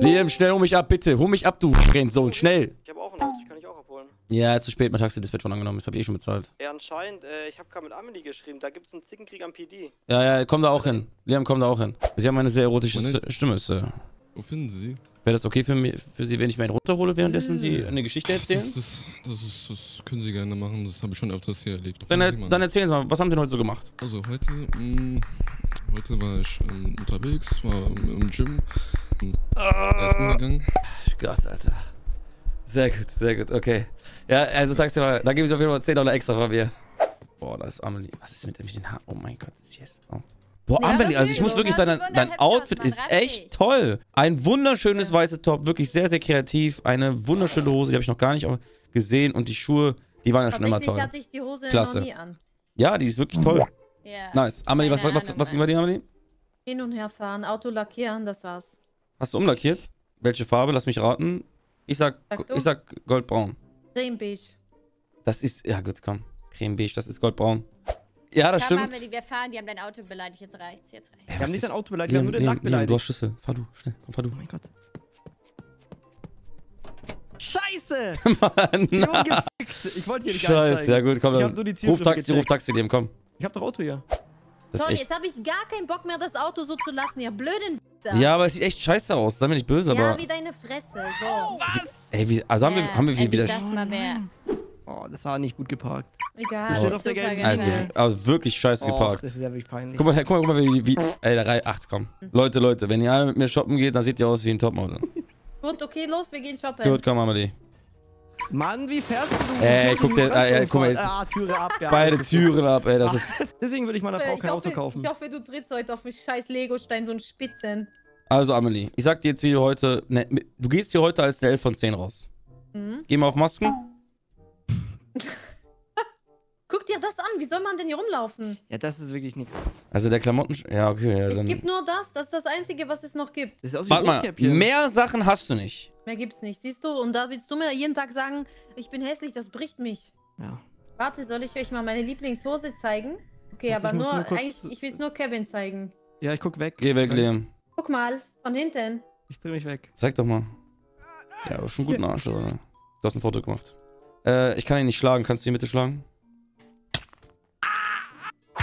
Liam, schnell hol mich ab, bitte. Hol mich ab, du Sohn, schnell. Ich habe auch ein Auto, ich kann dich auch abholen. Ja, zu spät, mein Taxi-Dispatch schon angenommen. Das habe ich eh schon bezahlt. Ja, anscheinend, äh, ich habe gerade mit Amelie geschrieben, da gibt's einen Zickenkrieg am PD. Ja, ja, komm da auch hin. Liam, komm da auch hin. Sie haben eine sehr erotische Stimme. Ist, äh, Wo finden Sie? Wäre das okay für, mich, für Sie, wenn ich meinen runterhole, währenddessen Sie eine Geschichte Das, erzählen? ist- das, das, ist, das können Sie gerne machen, das habe ich schon öfters hier erlebt. Dann, mal dann an. erzählen Sie mal, was haben Sie denn heute so gemacht? Also heute, mh, heute war ich ähm, unterwegs, war im, im Gym, ähm, essen gegangen. Gott, Alter. Sehr gut, sehr gut, okay. Ja, also Taxifahrer, da gebe ich auf jeden Fall 10 Dollar extra von mir. Boah, da ist Amelie. Was ist mit den Haaren? Oh mein Gott, ist jetzt. Oh. Boah, Ja, Amelie, also ich muss wirklich sagen, dein, dein Outfit ist echt toll. Ein wunderschönes weißes Top, wirklich sehr, sehr kreativ. Eine wunderschöne Hose, die habe ich noch gar nicht gesehen. Und die Schuhe, die waren ja schon immer toll. hatte ich die Hose Klasse. noch nie an. Ja, die ist wirklich toll. Ja. Nice. Amelie, was, was, was, was ging bei dir, Amelie? Hin und her fahren, Auto lackieren, das war's. Hast du umlackiert? Welche Farbe? Lass mich raten. Ich sag, Sag ich sag goldbraun. Cremebeige. Das ist, ja gut, komm. Creme beige, das ist goldbraun. Ja, das Komm, stimmt. Amelie, wir fahren, die haben dein Auto beleidigt, jetzt reicht's, jetzt reicht's. Ey, Wir haben nicht dein Auto beleidigt, wir haben nur den Lack Liam, du hast beleidigt. Schlüssel. Fahr du, schnell, komm, fahr du. Oh mein Gott. Scheiße! Mann, Junge. Ich wollte hier nicht Scheiße, ja gut, komm, Ich dann hab nur die ruf Taxi, ruf. Taxi, dem, komm. Ich hab doch Auto hier. Das echt. jetzt habe ich gar keinen Bock mehr, das Auto so zu lassen, ihr blöden. Ja, aber es sieht echt scheiße aus, sei mir nicht böse, Ja, aber. wie deine Fresse. So. Ey, wie, also haben wir, Ja, haben wir ey, wieder. Sag's mal mehr. Oh, das war nicht gut geparkt. Egal. Oh. Super gelben Also, geil. also wirklich scheiße Och, geparkt. das ist ja wirklich peinlich. Guck mal, guck mal, guck mal, wie, wie ey, der Reihe 8, komm. Leute, Leute, wenn ihr alle mit mir shoppen geht, dann seht ihr aus wie ein Topmodel. Gut, okay, los, wir gehen shoppen. Gut, komm, Amelie. Mann, wie fährst du? Ey, guck dir- ah, ja, guck mal, Ah, Türe ab. Ja, Beide. Türen ab, ey, das ist. Deswegen will ich meiner Frau ich, kein Auto hoffe, kaufen. ich hoffe, du trittst heute auf den scheiß Lego-Stein, so einen Spitzen. Also, Amelie, ich sag dir jetzt, wie du heute. Ne, du gehst hier heute als eine 11 von 10 raus. Mhm. Geh mal auf Masken. Guck dir das an, wie soll man denn hier rumlaufen? Ja, das ist wirklich nichts. Also der Klamotten. Ja, okay, ja, Es dann. gibt nur das, das ist das Einzige, was es noch gibt. Das sieht aus wie Warte mal, mehr Sachen hast du nicht. Mehr gibt's nicht, siehst du? Und da willst du mir jeden Tag sagen, ich bin hässlich, das bricht mich. Ja. Warte, soll ich euch mal meine Lieblingshose zeigen? Okay, Warte, aber nur, nur kurz- eigentlich, ich will es nur Kevin zeigen. ja, ich guck weg. Geh weg, Liam. Guck mal, von hinten. Ich dreh mich weg. Zeig doch mal. Ja, aber schon guten Arsch, oder? Du hast ein Foto gemacht. Äh, ich kann ihn nicht schlagen. Kannst du ihn bitte schlagen?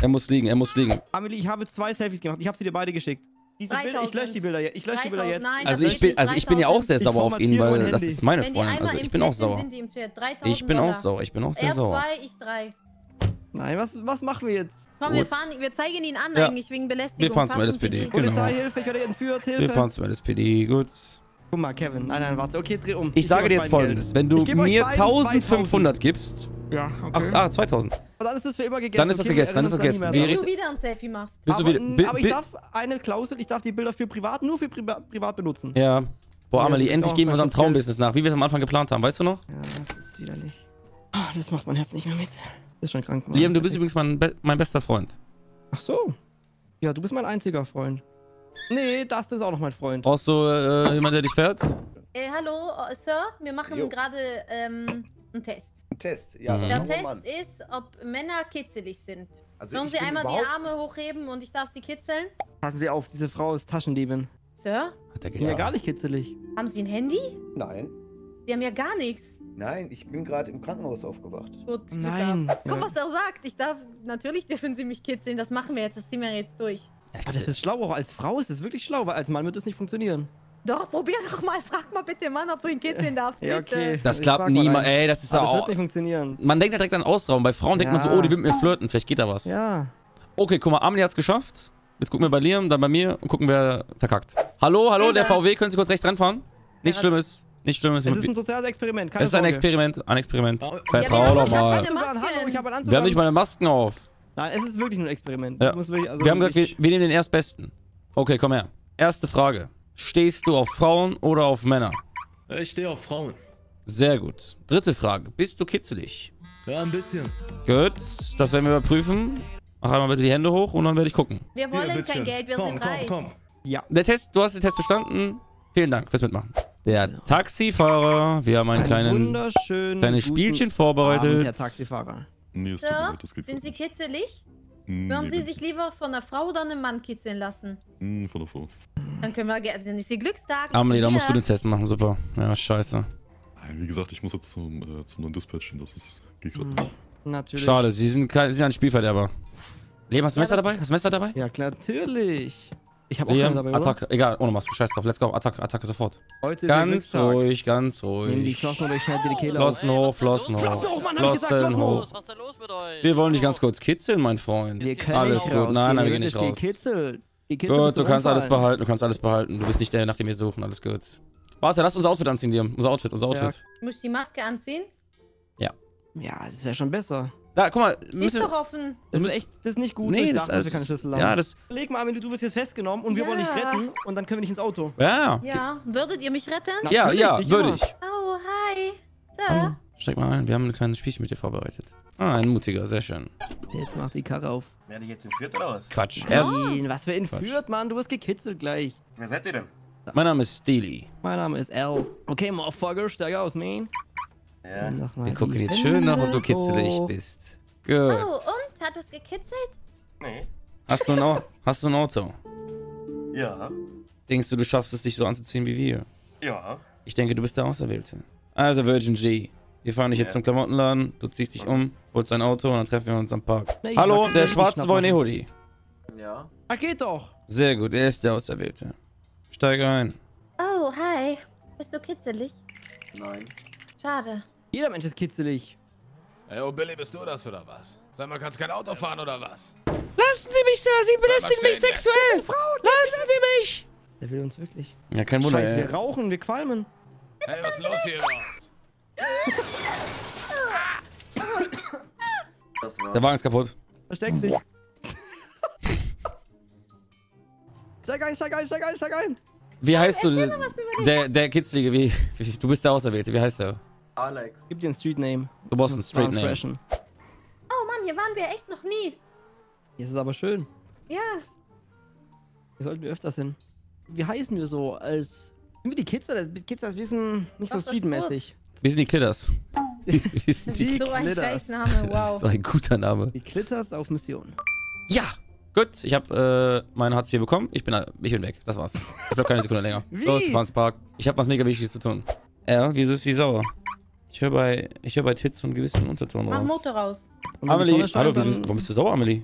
Er muss liegen, er muss liegen. Amelie, ich habe zwei Selfies gemacht. Ich habe sie dir beide geschickt. Diese Bilder, ich 3000. lösche die Bilder jetzt. Ich lösche die Bilder 3000, jetzt. nein, Also ich bin, also ich bin ja auch sehr Ich sauer auf ihn, weil das ist meine Freundin. Also ich bin auch sauer. sind die im Chat. 3000 Ich bin auch sauer, ich bin auch sehr Er sauer. zwei, ich drei. Nein, was, was machen wir jetzt? Komm, wir, fahren, wir zeigen ihn an Ja. eigentlich wegen Belästigung. Wir fahren zum LSPD, PD. genau. Polizeihilfe, ich werde entführt, Hilfe. Wir fahren zum LSPD, gut. Guck mal, Kevin. Nein, nein, warte. Okay, dreh um. Ich sage gebe dir jetzt folgendes. Wenn du Ich mir beiden 1500 gibst. Ja, Ach, okay. ah, 2000. Und dann ist das für immer gegessen. Dann ist das okay? gegessen, dann ist das gegessen. Wenn du wieder ein Selfie machst. Bist du aber, wieder. mm, bi- aber ich darf eine Klausel, ich darf die Bilder für privat, nur für priva privat benutzen. Ja. Boah, Ja, Amelie, ich endlich gehen wir unserem Traumbusiness nach, wie wir es am Anfang geplant haben, weißt du noch? Ja, das ist widerlich. Ah, das macht mein Herz nicht mehr mit. Ist schon krank. Mann. Liam, du bist übrigens mein, be mein bester Freund. Ach so. Ja, du bist mein einziger Freund. Nee, das ist auch noch mein Freund. Brauchst du äh, jemanden, der dich fährt? Äh, hallo, äh, Sir, wir machen gerade ähm, einen Test. Test. Ja, Mhm. Der Test ist, ob Männer kitzelig sind. Also Sollen Sie einmal die Arme hochheben und ich darf Sie kitzeln? Passen Sie auf, diese Frau ist Taschendiebin. Sir, Hat bin ja gar nicht kitzelig. haben Sie ein Handy? Nein, Sie haben ja gar nichts. nein, ich bin gerade im Krankenhaus aufgewacht. Gut, Nein. Ja. was er sagt. Ich darf, natürlich dürfen Sie mich kitzeln. Das machen wir jetzt. Das ziehen wir jetzt durch. Ja, das ist schlau, auch als Frau ist das wirklich schlau, weil als Mann wird das nicht funktionieren. Doch, probier doch mal. Frag mal bitte, Mann, ob du ihn kitzeln darfst. Ja, okay. das Ich klappt niemals. Ey, das ist Aber ja das wird auch. nicht funktionieren. Man denkt ja direkt an Ausraum. Bei Frauen denkt man so, Ja. oh, die will mit mir flirten. Vielleicht geht da was. Ja. Okay, guck mal, Amelie hat's geschafft. Jetzt gucken wir bei Liam, dann bei mir und gucken, wer verkackt. Hallo, hallo, der. VW, können Sie kurz rechts ranfahren? Nichts Ja, Schlimmes. Nichts Schlimmes. Es ist ein soziales Experiment. Keine Es ist ein Sorge. Experiment. Ein Experiment. Ja, Ja, Vertrau wir doch mal. Hallo, Wir haben nicht mal eine Masken auf. Nein, es ist wirklich nur ein Experiment. Ja. Wirklich, also Wir haben gesagt, wir, wir nehmen den Erstbesten. Okay, komm her. Erste Frage. Stehst du auf Frauen oder auf Männer? Ich stehe auf Frauen. Sehr gut. Dritte Frage. Bist du kitzelig? Ja, ein bisschen. Gut, das werden wir überprüfen. Mach einmal bitte die Hände hoch und dann werde ich gucken. Wir wollen Hier, kein. Geld, wir komm, sind reich. Komm, komm, Ja. Der Test, du hast den Test bestanden. Vielen Dank fürs Mitmachen. Der Taxifahrer, wir haben einen Ein kleinen, wunderschönen kleines Spielchen Abend, vorbereitet. Herr Taxifahrer. Nee, es tut mir Sir, leid, das geht sind Sie kitzelig? Hm, Würden Sie sich lieber von einer Frau oder einem Mann kitzeln lassen? hm, von der Frau. Dann können wir gerne. Dann ist ihr Glückstag. Amelie, da musst du den Test machen, super. Ja, scheiße. Nein, wie gesagt, ich muss jetzt zum, äh, zum neuen Dispatch hin. Das ist, geht gerade Hm, nicht. Natürlich. Schade, sie sind, kein, sie sind ein Spielverderber. Leben, hast du Ja, Messer dabei? Hast du Messer dabei? Ja, klar, natürlich. Ich habe auch keine Liam, dabei, oder? Attacke. Egal, ohne Maske. Scheiß drauf. Let's go. Attacke, Attacke sofort. Heute Ganz ruhig, ganz Nimm die ruhig. Flossen oder ich dir die Kehle. Flossen hoch, Flossen Flossen hoch. hoch, Mann, hab ich gesagt, Flossen hoch. hoch. Was ist denn los mit euch? Wir wollen dich ganz kurz kitzeln, mein Freund. Wir können Alles nicht gut. raus. Nein, nein, wir gehen nicht raus. Gekitzelt. Gekitzelt Gut, du kannst alles behalten, du kannst alles behalten. Du bist nicht der, nach dem wir suchen. Alles gut. Warte, lass unser Outfit anziehen, dir. Unser Outfit, unser Ja. Outfit. Muss ich die Maske anziehen? Ja, das wäre schon besser. Da, guck mal. Die ist Müssen, doch offen. Das ist echt, das ist nicht gut. nee, ich das darf dafür keine ist. Schlüssel haben. Ja, das. Überleg mal, du wirst jetzt festgenommen und wir wollen dich Ja. retten und dann können wir nicht ins Auto. Ja. Ja. Würdet ihr mich retten? Ja, ja, nicht würde ich. Oh, hi. So. Hallo. Steig mal ein, wir haben ein kleines Spielchen mit dir vorbereitet. Ah, ein mutiger, sehr schön. Jetzt mach die Karre auf. Werde ich jetzt entführt oder was? Quatsch. Erst, Nein, was für entführt, Mann. Du wirst gekitzelt gleich. Wer seid ihr denn? mein Name ist Steely. Mein Name ist Al. Okay, Motherfucker, steig aus, man. Ja. Wir gucken jetzt schön nach, ob du kitzelig bist. Oh, Gut. und? Hat es gekitzelt? Nee. Hast du, ein, hast du ein Auto? Ja. Denkst du, du schaffst es, dich so anzuziehen wie wir? Ja. Ich denke, du bist der Auserwählte. Also, Virgin G. Wir fahren dich jetzt Ja. zum Klamottenladen, du ziehst dich um, holst dein Auto und dann treffen wir uns am Park. Nee, Hallo, der schwarze machen. Hoodie. Ja. Ah, geht doch. Sehr gut, er ist der Auserwählte. Steig ein. Oh, hi. Bist du kitzelig? Nein. Schade. Jeder Mensch ist kitzelig. Ey, oh Billy, bist du das oder was? Sag mal, kannst kein Auto fahren oder was? Lassen Sie mich, Sir, Sie belästigen mich sexuell. Lassen Sie mich. Der will uns wirklich. Ja, kein Wunder, Scheiße, ey. wir rauchen, wir qualmen. Hey, was ist los hier überhaupt? Der Wagen ist kaputt. Versteck dich. steig ein, steig ein, steig ein, steig ein. Wie heißt du? Der, der Kitzlige, wie, wie, du bist der Auserwählte, wie heißt der? Alex. Gib dir einen Street Name. Du brauchst einen Straight Name. Freshen. Oh Mann, hier waren wir echt noch nie. Hier ist es aber schön. Ja. Hier sollten wir öfters hin. Wie heißen wir so als... Sind wir die Kids? Das Kids das wissen nicht so Doch, das streetmäßig. Wir sind die Klitters. Wir sind die, Die So ein Glitters. Scheißname, das ist wow. so ein guter Name. Die Klitters auf Mission. Ja! Gut, ich habe äh, mein Hartz IV bekommen. Ich bin, ich bin weg. Das war's. Ich bleib keine Sekunde länger. Wie? Los, wir fahren ins Park. Ich habe was mega Wichtiges zu tun. Ja, wieso ist sie sauer? Ich höre bei, ich hör bei Tits und gewissen Unterton Mach raus. Motor raus. Amelie, hallo, dann- warum bist du sauer, Amelie?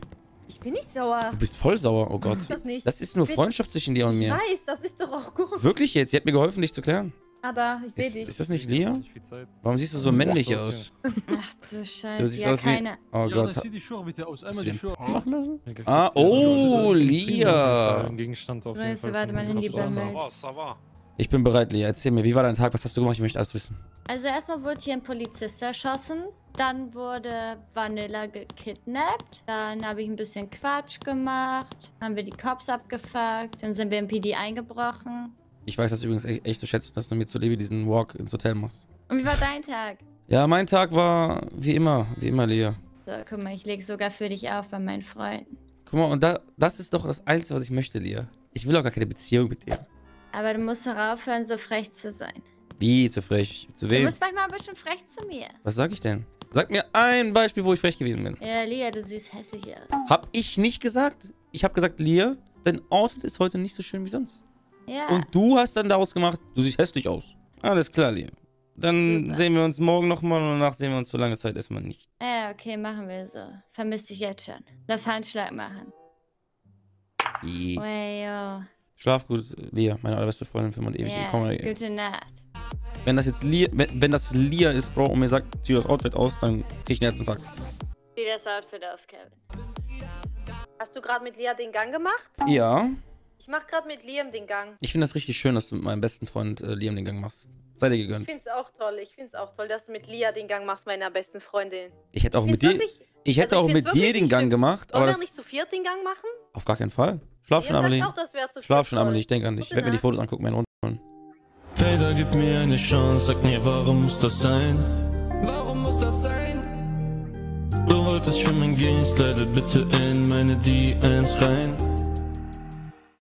Ich bin nicht sauer. Du bist voll sauer, oh Gott. Das nicht. Das ist nur Freundschaft zwischen dir und ich mir. weiß, das ist doch auch gut. Wirklich jetzt? Sie hat mir geholfen, dich zu klären. Da, ich sehe Ist, dich. ist das nicht Lia? Warum siehst du so männlich aus? Ach du Scheiße. Du siehst ja, aus wie... keine. Oh Ja, Gott. zieh die Schuhe bitte aus. Einmal die Schuhe machen lassen? Ah, oh, Lia. Gegenstand auf jeden Grüße, Fall warte, mein Handy Grabstraße. bimmelt. Ich bin bereit, Lia. Erzähl mir, wie war dein Tag? Was hast du gemacht? Ich möchte alles wissen. Also erstmal wurde hier ein Polizist erschossen. Dann wurde Vanilla gekidnappt. Dann habe ich ein bisschen Quatsch gemacht. Haben wir die Cops abgefuckt. Dann sind wir im PD eingebrochen. Ich weiß das übrigens echt, echt zu schätzen, dass du mir zu Levi diesen Walk ins Hotel machst. Und wie war dein Tag? Ja, mein Tag war wie immer, wie immer, Lia. So, guck mal, ich lege sogar für dich auf bei meinen Freunden. Guck mal, und da, das ist doch das Einzige, was ich möchte, Lia. Ich will auch gar keine Beziehung mit dir. Aber du musst doch aufhören, so frech zu sein. Wie zu frech? Zu Du wem? bist manchmal ein bisschen frech zu mir. Was sag ich denn? Sag mir ein Beispiel, wo ich frech gewesen bin. Ja, Lia, du siehst hässlich aus. Hab ich nicht gesagt. Ich hab gesagt, Lia, dein Outfit ist heute nicht so schön wie sonst. Ja. Und du hast dann daraus gemacht, du siehst hässlich aus. Alles klar, Lia. Dann Super. sehen wir uns morgen nochmal und danach sehen wir uns für lange Zeit erstmal nicht. Ja, okay, machen wir so. Vermisst dich jetzt schon. Lass Handschlag machen. Yeah. Wayo. Schlaf gut, Lia, meine allerbeste Freundin für mein ewig Ja, willkommen. gute Nacht. Wenn das jetzt Lia, wenn, wenn das Lia ist, Bro, und mir sagt, zieh das Outfit aus, dann krieg ich einen Herzinfarkt. Sieh das Outfit aus, Kevin. Hast du gerade mit Lia den Gang gemacht? Ja, Ich mach gerade mit Liam den Gang. ich finde das richtig schön, dass du mit meinem besten Freund äh, Liam den Gang machst. Sei dir Ich gegönnt. find's auch toll. Ich find's auch toll, dass du mit Lia den Gang machst, meiner besten Freundin. Ich hätte auch Ich mit dir, wirklich- ich hätte also auch ich mit dir den Gang schlimm. gemacht, Sollen aber wir das nicht zu viert den Gang machen? Auf gar keinen Fall. Schlaf schon, Amelie. auch, das wäre zu Schlaf schon. Amelie, ich denke an dich. Ich werde mir die. Fotos angucken, meine runterholen. Vader, gib mir eine Chance, sag mir, warum muss das sein? Warum muss das sein? Du wolltest schwimmen gehen, slide bitte in meine DMs rein.